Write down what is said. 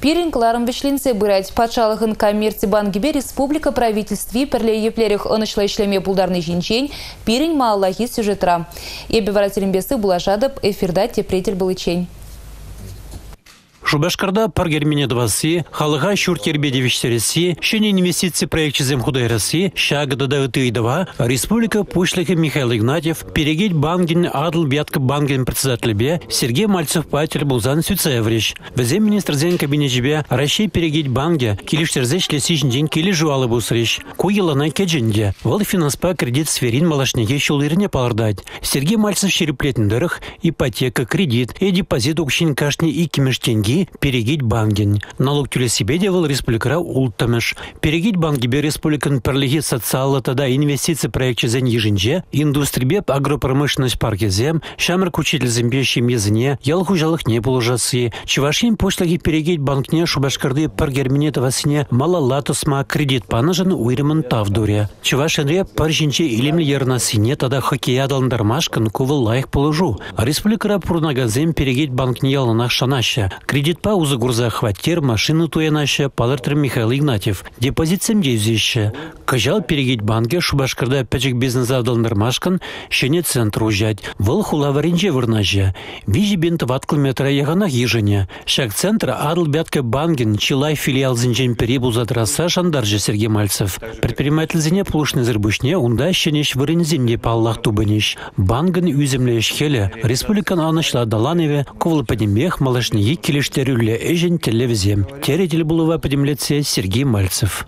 Пирин Кларам Вичлинце Бырать, Пачалахын Камерти Бангибе, Республика правительстве Перле Еплерих Онышлайшлеме Булдарный Жинчень, мало Мааллахи Сюжетра. Ебе дать Булажадаб, Эфирда Тепретель Балычень. Шубашкарда паргермене двасы, халыға шуртербедевиштересі, шене инвестиции проектчизем худайрасы, шагыда да два, республика пушлихи Михаил Игнатьев, перегить бангин адл бятка бангин председателебе, Сергей Мальцев патель булзан Сюцеврич. Везе министр зен кабинежебе, Россия перегить банге, килиштерзе шлесишн день кили жуалы бусрич. Куелана кеджинде, вал финанспа кредит сферин малашнеге шулырне палардать. Сергей Мальцев дырых, ипотека, кредит, и депозит укшин кашни и кимештенги перегить бангин. Налог себе девал республикара ултамыш. Перегить банги бе республикан перлиги социалы тада инвестиция проект чезен ежинже, индустрибеп агропромышленность паркезем, шамыр кучитель зембещим езіне, ял хужалық не положасы. Чувашин пошлаги перегить банкне шубашкарды паргерминет васыне мала тусма кредит панажын уйрымын тавдуре. Чувашинре паржинче илемлі ернасыне тада хоккей адалындармашкан кувыл положу. Республикара пурнагазем перегить банкне ялынах шанаша. Кредит па узы гурза хваттер машину туянаща палыртыр Михаил Игнатьев. Депозитсем дезище. Кажал перегить банке шубашкарда пәчік бизнес авдалнырмашкан шене центр ужать. Выл хулаваринже вырнажа. Вижи бент ваткл метра яғанақ ежене. Шак центра адл бятка банген чилай филиал зинжен перебуза трасса шандаржа Сергей Мальцев. Предприниматель зине плушный зырбушне унда шенеш вырынзинде паллах тубынеш. Банген үземлеш хеле. Республикан анышла даланеве ковлы подемех малышне келеште терюлле эжен телевизиям. Теритель был в Сергей Мальцев.